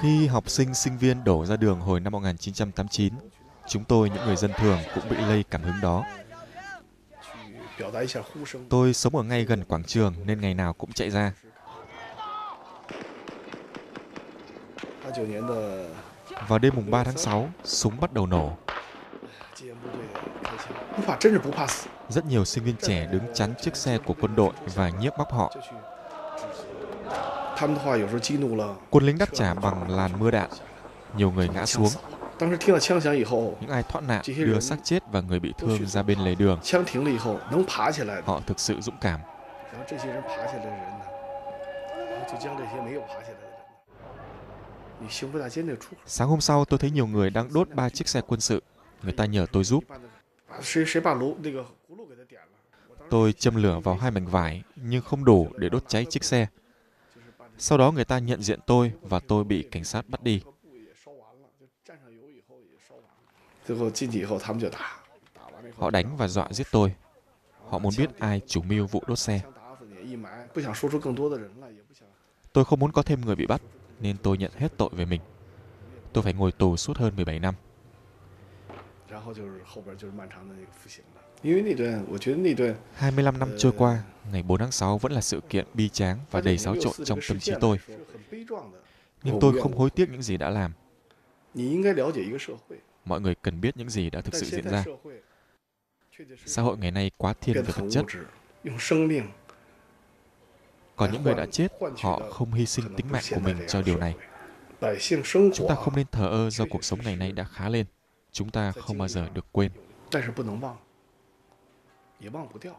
Khi học sinh, sinh viên đổ ra đường hồi năm 1989, chúng tôi, những người dân thường, cũng bị lây cảm hứng đó. Tôi sống ở ngay gần quảng trường nên ngày nào cũng chạy ra. Vào đêm mùng 3 tháng 6, súng bắt đầu nổ. Rất nhiều sinh viên trẻ đứng chắn chiếc xe của quân đội và nhiếp bóc họ. Quân lính đáp trả bằng làn mưa đạn. Nhiều người ngã xuống. Những ai thoát nạn đưa xác chết và người bị thương ra bên lề đường. Họ thực sự dũng cảm. Sáng hôm sau, tôi thấy nhiều người đang đốt ba chiếc xe quân sự. Người ta nhờ tôi giúp. Tôi châm lửa vào hai mảnh vải, nhưng không đủ để đốt cháy chiếc xe. Sau đó người ta nhận diện tôi và tôi bị cảnh sát bắt đi. Họ đánh và dọa giết tôi. Họ muốn biết ai chủ mưu vụ đốt xe. Tôi không muốn có thêm người bị bắt, nên tôi nhận hết tội về mình. Tôi phải ngồi tù suốt hơn 17 năm. 25 năm trôi qua, ngày 4 tháng 6 vẫn là sự kiện bi tráng và đầy xáo trộn trong tâm trí tôi. Nhưng tôi không hối tiếc những gì đã làm. Mọi người cần biết những gì đã thực sự diễn ra. Xã hội ngày nay quá thiên về vật chất. Còn những người đã chết, họ không hy sinh tính mạng của mình cho điều này. Chúng ta không nên thờ ơ do cuộc sống ngày nay đã khá lên Chúng ta không bao giờ được quên. 但是不能忘，也忘不掉。